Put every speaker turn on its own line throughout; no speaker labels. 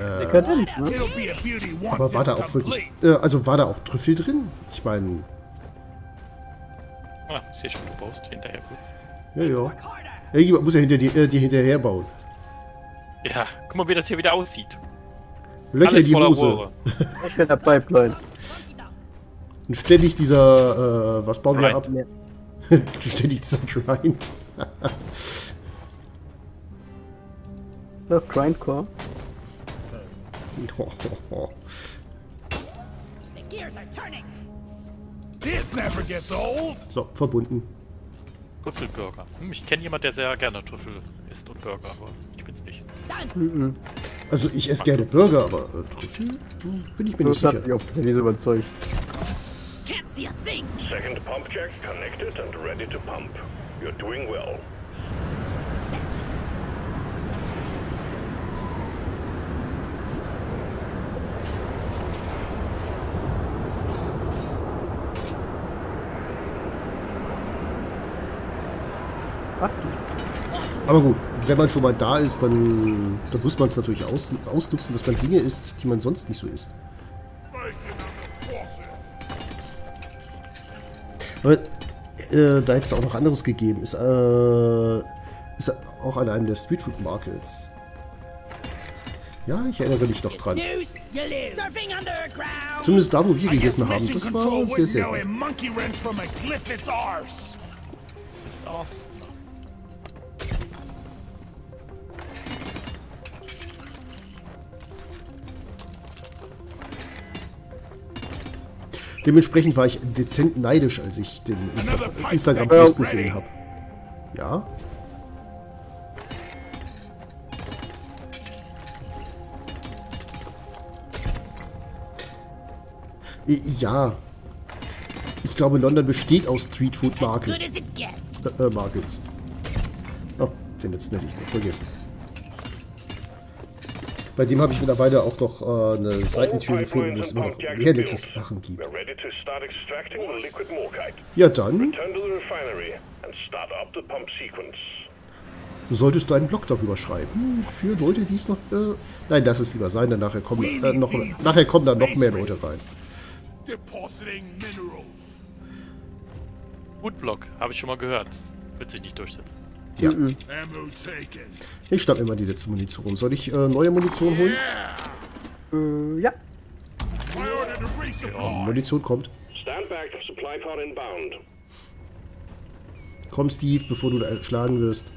Äh, ne? aber war da auch wirklich, äh, also war da auch Trüffel drin? Ich meine...
Ah, ich sehe schon, du baust hinterher gut.
Ja, ja. Irgendjemand muss ja hinter die, äh, die hinterher bauen.
Ja, guck mal, wie das hier wieder aussieht.
Löcher
Alles
in die Hose.
Rohre.
Ich bin der Pipeline.
Und ständig dieser, äh, was bauen wir ab? ständig dieser Grind.
So, Grindcore.
The gears are turning.
This never gets old.
So, verbunden.
Trüffelburger. Hm, ich kenne jemanden, der sehr gerne Trüffel isst und Burger, aber ich bin's nicht.
Also ich esse gerne Burger, aber äh, Trüffel? Bin ich mir nicht sicher.
mich auch nicht so überzeugt.
Can't see a thing.
Second pump jack connected and ready to pump. You're doing well.
Aber gut, wenn man schon mal da ist, dann, dann muss man es natürlich aus, ausnutzen, dass man Dinge isst, die man sonst nicht so isst. Aber äh, da hätte es auch noch anderes gegeben. Ist, äh, ist auch an einem der Streetfood Markets. Ja, ich erinnere mich noch dran. Zumindest da, wo wir gegessen haben. Das war sehr, sehr gut. Dementsprechend war ich dezent neidisch, als ich den Insta Instagram-Post gesehen habe. Ja. Ja. Ich glaube, London besteht aus Streetfood Market,
gets.
äh, Markets. Oh, den letzten hätte ich noch vergessen. Bei dem habe ich mittlerweile auch noch äh, eine Seitentür gefunden, wo es immer noch mehr leckere Sachen gibt. Ja, dann solltest du einen Blog darüber schreiben. Für Leute, die es noch. Äh, nein, lass es lieber sein, denn nachher kommen, äh, noch, nachher kommen da noch mehr Leute rein.
Depositing minerals.
Woodblock, habe ich schon mal gehört. Wird sich nicht durchsetzen.
Ja.
Taken.
Ich schnapp mir mal die letzte Munition. Soll ich äh, neue Munition holen?
Äh, ja.
Munition kommt.
Stand back, supply pod inbound.
Komm, Steve, bevor du erschlagen wirst.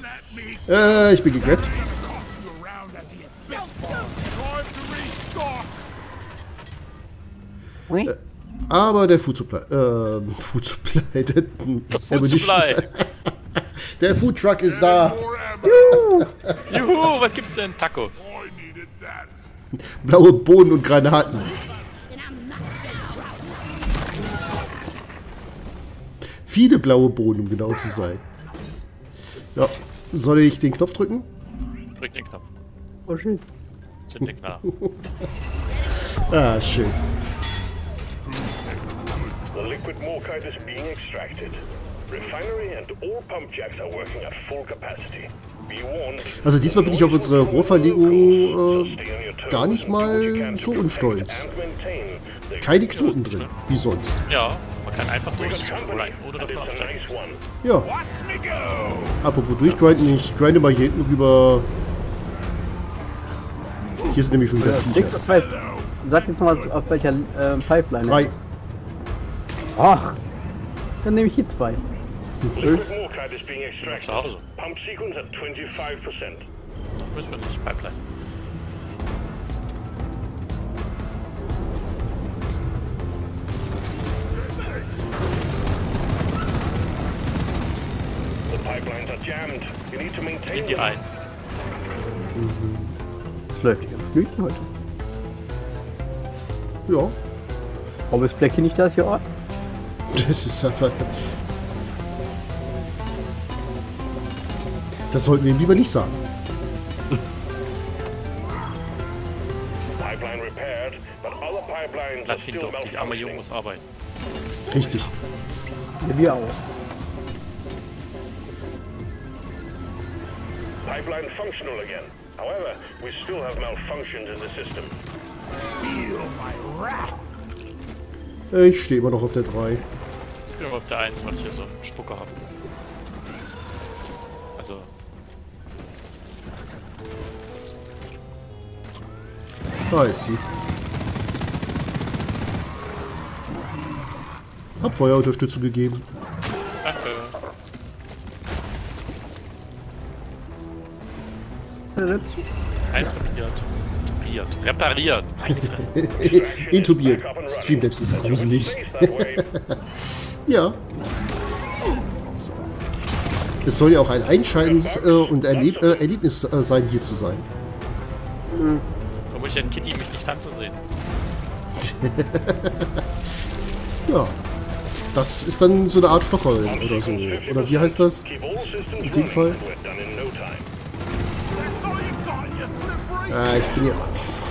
Let me
Äh, ich bin gegettet.
cough
Aber der Food Supply. Ähm, Food Supply. Der,
Food Supply.
der Food Truck ist da.
Ammo.
Juhu, was gibt's denn? Tacos.
I needed that.
Blaue Bohnen und Granaten. Viele blaue Bohnen, um genau zu sein. Ja. Soll ich den Knopf drücken?
Drück den Knopf.
Oh, schön.
Zünd den Knopf.
Ah, schön.
The liquid morkite is being extracted. Refinery and all pump jacks are working at full capacity.
Also diesmal bin ich auf unsere Rohrverlegung äh, gar nicht mal so unstolz. Keine Knoten drin, wie sonst.
Ja, man kann einfach durch rein, ohne dass man absteigt.
Nice one.
Ja, apropos durchgrinden, ich grinde mal hier hinten rüber. Hier sind nämlich schon wieder Viecher.
weiß. Sag jetzt mal, auf welcher ähm, Pipeline.
Drei.
Ach. Dann nehme ich hier zwei.
Liquid morkite is being extracted.
Zu Hause.
Pump sequence at 25%.
Müssen wir nicht, Pipeline.
The pipelines are jammed. You need to maintain
In die
them.
1.
Das läuft hier ganz gemütlich heute.
Ja,
Warum ist Blackie nicht da? Ist hier Ort?
Das ist aber. Das sollten wir ihm lieber nicht sagen.
Pipeline repaired, but other pipelines are
Lass ihn
still
doch, die arme Junge muss arbeiten.
Richtig.
Ja, wir auch.
Pipeline functional again. However, we still have malfunctions in the system.
Feel my wrath.
Ich stehe immer noch auf der 3.
Ich bin auf der 1, weil ich hier so einen Spucker habe. Also,
Da ist sie. Hab Feuerunterstützung gegeben.
danke. Eins repariert. Repariert. Repariert. Meine Fresse.
Intubiert. Streamlabs ist gruselig. Ja. So. Es soll ja auch ein einscheidendes äh, und Erleb äh, Erlebnis äh, sein, hier zu sein.
Warum ich denn Kitty mich nicht tanzen sehen?
Ja. Das ist dann so eine Art Stockholm oder so. Oder wie heißt das? In dem. Fall? Ah, ich bin ja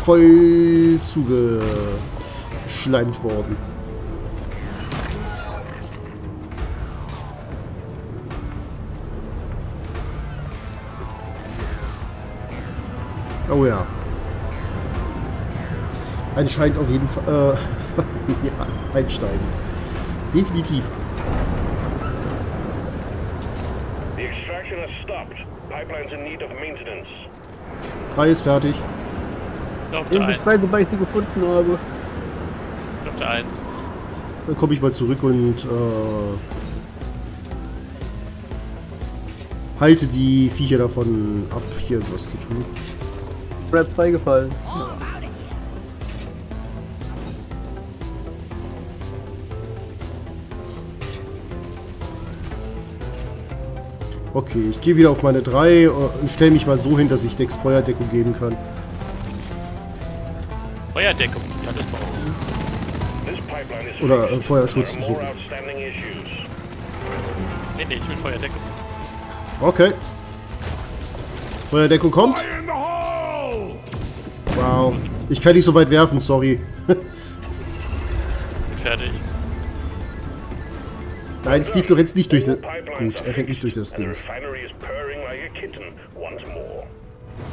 voll zugeschleimt worden. Oh ja. Anscheinend auf jeden Fall. Äh, ja, einsteigen. Definitiv.
The extraction has stopped. Pipeline's in need of maintenance.
Drei ist fertig.
Auf der
Irgendwie
1.
zwei, sobald ich sie gefunden habe.
Auf der 1.
Dann komme ich mal zurück und äh, halte die Viecher davon ab, hier was zu tun.
Hat zwei gefallen.
Okay, ich gehe wieder auf meine 3 und stelle mich mal so hin, dass ich Dex Feuerdeckung geben kann.
Feuerdeckung. Ja, das
is
Oder, äh, Feuerschutz.
Nee, nee, ich will Feuerdeckung.
Okay. Feuerdeckung kommt. Wow. Ich kann nicht so weit werfen, sorry.
Bin fertig.
Nein, Steve, du rennst nicht durch das... Gut, er rennt nicht durch das Ding.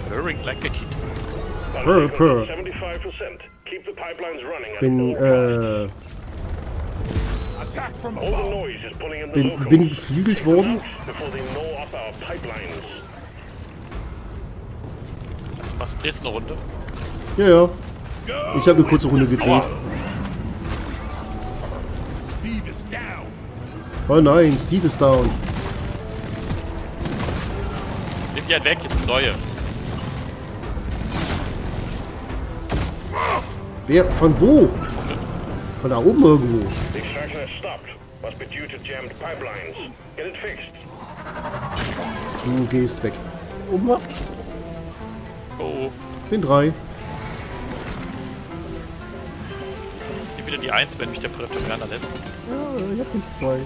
purring like a kitten.
Purr, purr.
75%. Keep the pipelines running at
Bin, äh, bin, bin geflügelt worden.
Our pipelines.
Du drehst eine Runde.
Ja, ja. Ich habe eine kurze Runde gedreht. Oh nein, Steve ist down.
Nimm die halt weg, hier sind neue.
Wer? Von wo? Von da oben irgendwo.
The extraction has stopped. Must be due to jammed pipelines. Get it fixed.
Du gehst weg.
Oben?
Oh,
Bin drei.
Wieder die 1, wenn mich der Prätorianer lässt.
Ja, ich hab den zwei.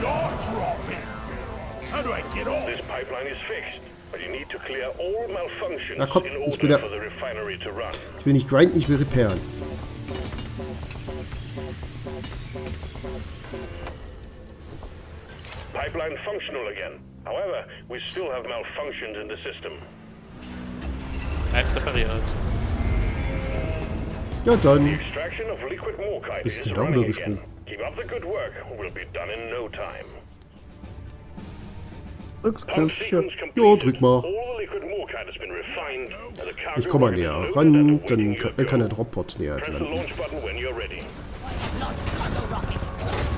Jaw dropping. How do I get off?
This pipeline is fixed, but you need to clear all malfunctions
Na komm,
in
ich will
run.
Ich will nicht grinden, ich will repairen.
Pipeline functional again. However, we still have malfunctions in the system.
Eins repariert.
Ja dann. Bist
is
du da
running
rübergesprungen?
again. Keep up the good work. We'll be done in no time. Completed.
drück mal.
And
Ich komme mal näher ran,
and
dann kann, der
go.
Droppbot näher landen.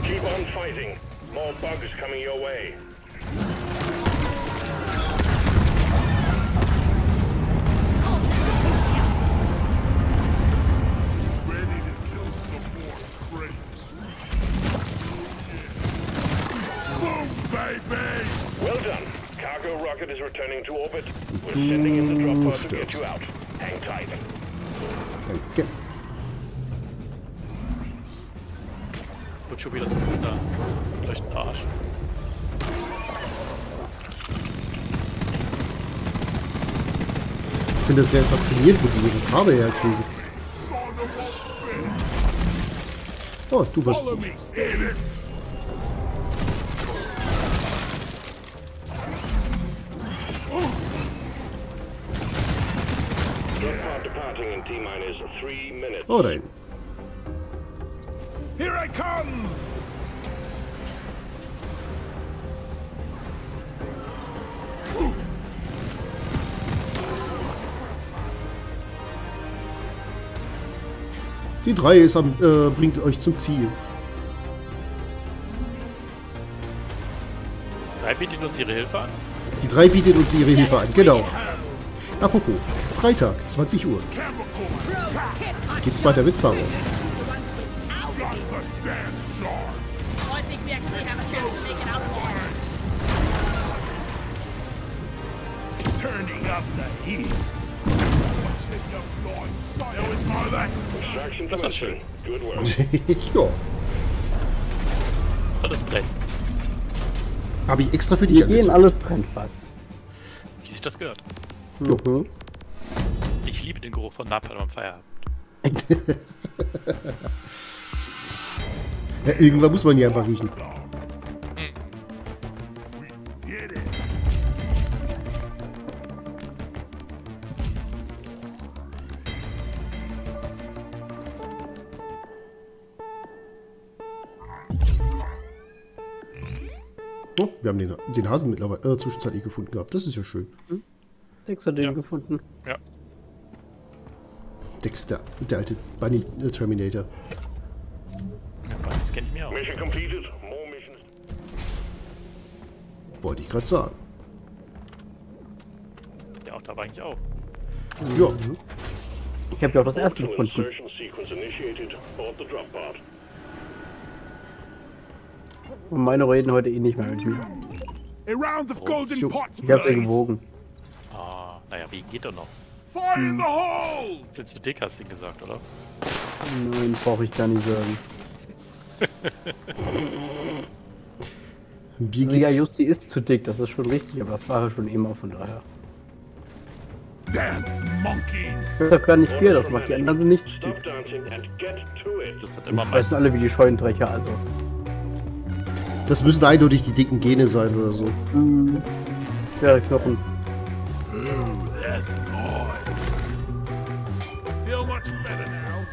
Keep on fighting. More bugs coming your way.
Ready to kill some more traitors. Boom, baby!
Well done. Cargo rocket is returning to orbit. We're sending in the drop pod to get you out. Hang tight.
Danke.
Und schon wieder so da. Durch den Arsch.
finde das sehr faszinierend, wo die ihre Farbe herkriegen. Oh, du warst. Oh, da hinten.
Here I come!
Die 3 ist am, äh, bringt euch zum Ziel.
Drei bietet uns ihre Hilfe an.
Die 3 bietet uns ihre Hilfe an, genau. Apropos, Freitag, 20 Uhr. Geht's weiter mit Star Wars.
Turning up the heat. What's in your blind sight? That was my that.
Extraction
Das ist schön.
commencing. Good work.
ja,
Und es brennt.
habe ich extra für dich
Hier gehen
angezogen.
alles brennt fast.
Wie sich das gehört.
Mhm.
Ich liebe den Geruch von Napalm am Feierabend.
Ja, irgendwann muss man ja einfach riechen. Oh, wir haben den, den Hasen mittlerweile äh, zwischenzeitlich gefunden gehabt. Das ist ja schön.
Dex hat den
Ja.
gefunden.
Ja.
Dex, der, der alte Bunny äh, Terminator.
ja kenne ich mir auch.
Mission completed. More missions.
Wollte ich gerade sagen.
Der auch da war eigentlich auch.
Ja,
Ich habe ja auch das erste gefunden.
insertion sequence initiated. Board the drop pod.
Und meine reden heute eh nicht mehr mit mir.
A round of golden
Jo.
pots,
Ich habe den gewogen.
Ah, naja, wie geht er noch?
Fire in the hole!
Sind zu dick, hast du ihn gesagt, oder?
Nein, brauche ich gar nicht sagen.
Bier
Also. Justi ist zu dick, das ist schon richtig, aber das war er schon immer, von daher.
Dance, monkeys!
Das ist doch gar nicht Bier, das macht die anderen nicht zu dick.
Das hat
Die
immer meist.
fressen alle wie die Scheunendrecher, also.
Das müssen eindeutig die dicken Gene sein oder so.
Knochen.
Much better now.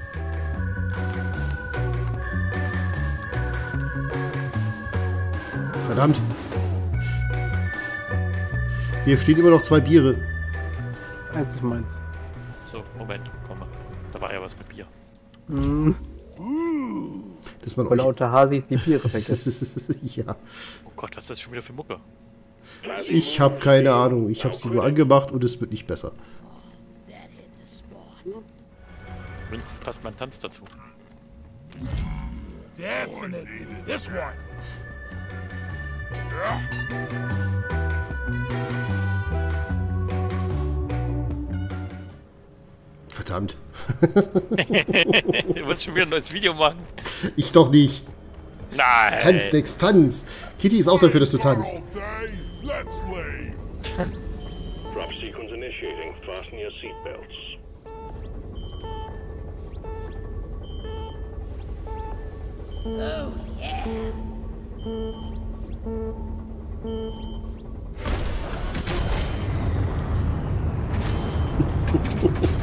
Verdammt. Hier stehen immer noch zwei Biere.
Eins ist meins.
So, Moment, komm mal. Da war ja was mit Bier.
Mhm.
Dass man
Vor
euch...
lauter Hasis die Biere vergessen.
ja,
Oh Gott, was ist das schon wieder für Mucke?
ich habe keine Ahnung. Ich habe sie nur angemacht und es wird nicht besser.
Wenigstens passt mein Tanz dazu.
Definitely. This one.
Verdammt.
du willst schon wieder ein neues Video machen?
Ich doch nicht.
Nein.
Tanz, Dex, tanz. Kitty ist auch dafür, dass du tanzt.
Drop sequence initiating. Fasten your seatbelts.
Oh, yeah.